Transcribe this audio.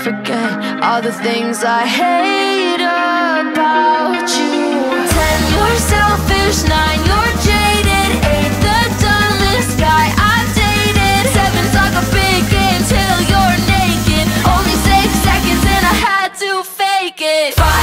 forget all the things I hate about you. Ten, you're selfish. Nine, you're jaded. Eight, the dumbest guy I've dated. Seven, talk a big game till you're naked. Only six seconds and I had to fake it. Five,